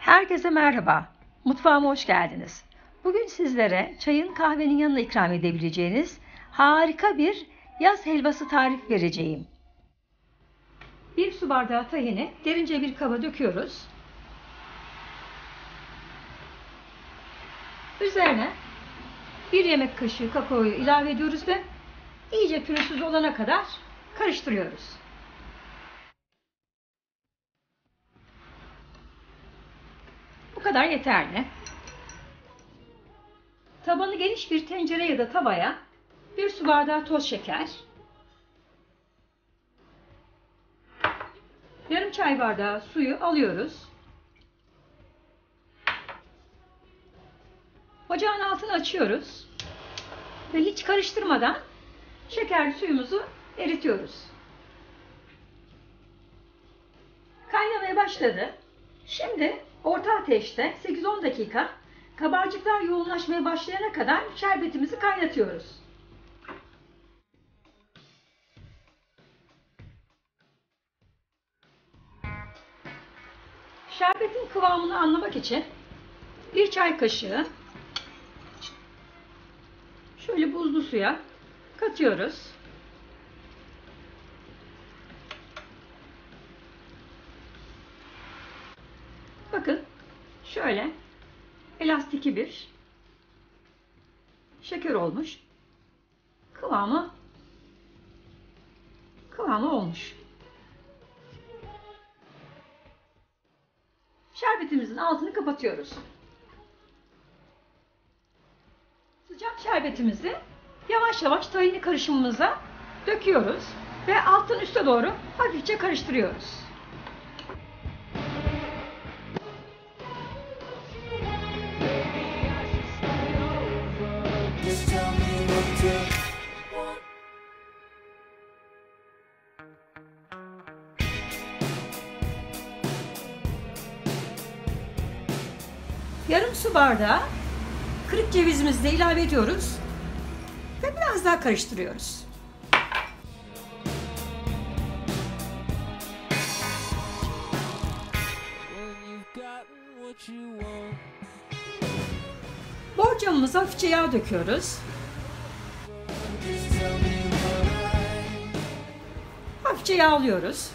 Herkese merhaba. Mutfağıma hoş geldiniz. Bugün sizlere çayın kahvenin yanına ikram edebileceğiniz harika bir yaz helvası tarif vereceğim. Bir su bardağı tahini derince bir kaba döküyoruz. Üzerine bir yemek kaşığı kakaoyu ilave ediyoruz ve iyice pürüzsüz olana kadar karıştırıyoruz. Bu kadar yeterli. Tabanı geniş bir tencere ya da tavaya bir su bardağı toz şeker, yarım çay bardağı suyu alıyoruz. Ocağın altını açıyoruz ve hiç karıştırmadan şekerli suyumuzu eritiyoruz. Kaynamaya başladı. Şimdi orta ateşte 8-10 dakika kabarcıklar yoğunlaşmaya başlayana kadar şerbetimizi kaynatıyoruz. Şerbetin kıvamını anlamak için bir çay kaşığı şöyle buzlu suya katıyoruz. Bakın şöyle elastiki bir şeker olmuş. Kıvamı kıvamı olmuş. Şerbetimizin altını kapatıyoruz. Sıcak şerbetimizi yavaş yavaş tahini karışımımıza döküyoruz ve alttan üste doğru hafifçe karıştırıyoruz. Yarım su bardağı kırık cevizimizi de ilave ediyoruz ve biraz daha karıştırıyoruz. Borcamımıza hafifçe yağ döküyoruz. Hafifçe yağlıyoruz.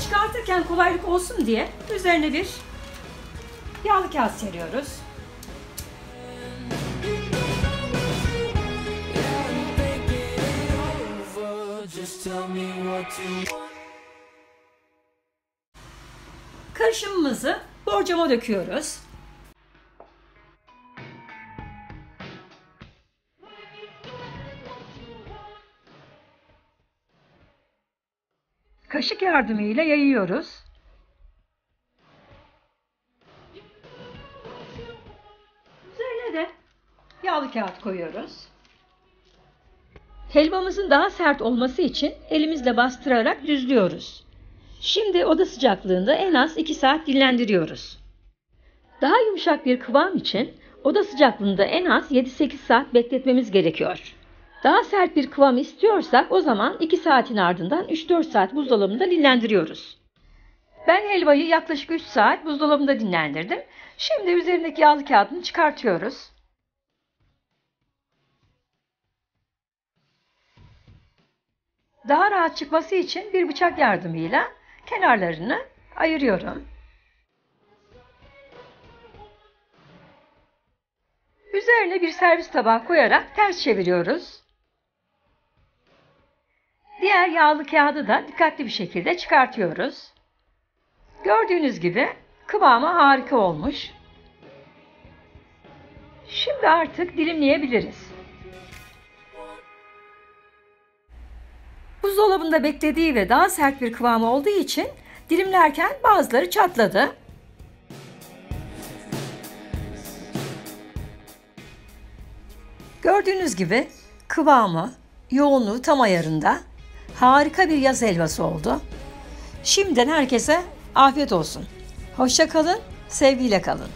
Çıkartırken kolaylık olsun diye üzerine bir yağlı kağıt seriyoruz. Karışımımızı borcama döküyoruz. Kaşık yardımıyla yayıyoruz. Üzerine de yağlı kağıt koyuyoruz. Helvamızın daha sert olması için elimizle bastırarak düzlüyoruz. Şimdi oda sıcaklığında en az 2 saat dinlendiriyoruz. Daha yumuşak bir kıvam için oda sıcaklığında en az 7-8 saat bekletmemiz gerekiyor. Daha sert bir kıvam istiyorsak o zaman 2 saatin ardından 3-4 saat buzdolabında dinlendiriyoruz. Ben helvayı yaklaşık 3 saat buzdolabında dinlendirdim. Şimdi üzerindeki yağlı kağıdını çıkartıyoruz. Daha rahat çıkması için bir bıçak yardımıyla kenarlarını ayırıyorum. Üzerine bir servis tabağı koyarak ters çeviriyoruz. Diğer yağlı kağıdı da dikkatli bir şekilde çıkartıyoruz. Gördüğünüz gibi kıvamı harika olmuş. Şimdi artık dilimleyebiliriz. Buzdolabında beklediği ve daha sert bir kıvamı olduğu için dilimlerken bazıları çatladı. Gördüğünüz gibi kıvamı, yoğunluğu tam ayarında. Harika bir yaz helvası oldu. Şimdiden herkese afiyet olsun. Hoşça kalın, sevgiyle kalın.